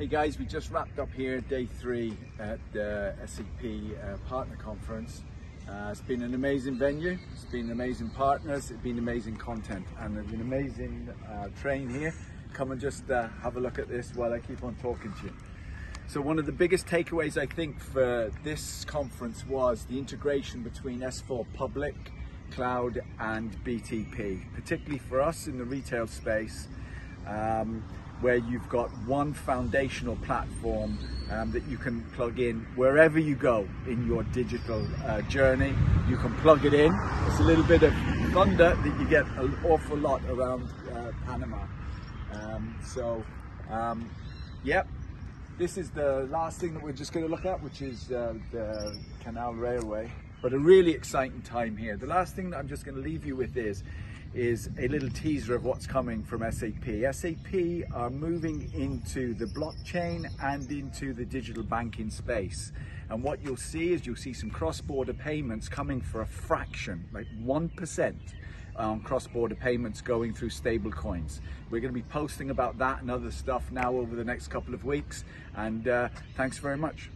Hey guys, we just wrapped up here day three at the SAP uh, Partner Conference. Uh, it's been an amazing venue, it's been amazing partners, it's been amazing content and an amazing uh, train here. Come and just uh, have a look at this while I keep on talking to you. So one of the biggest takeaways I think for this conference was the integration between S4 Public, Cloud and BTP, particularly for us in the retail space. Um, where you've got one foundational platform um, that you can plug in wherever you go in your digital uh, journey. You can plug it in. It's a little bit of thunder that you get an awful lot around uh, Panama. Um, so, um, yep, this is the last thing that we're just going to look at, which is uh, the Canal Railway. But a really exciting time here. The last thing that I'm just going to leave you with is is a little teaser of what's coming from SAP. SAP are moving into the blockchain and into the digital banking space. And what you'll see is you'll see some cross-border payments coming for a fraction, like 1% on cross-border payments going through stable coins. We're going to be posting about that and other stuff now over the next couple of weeks. And uh, thanks very much.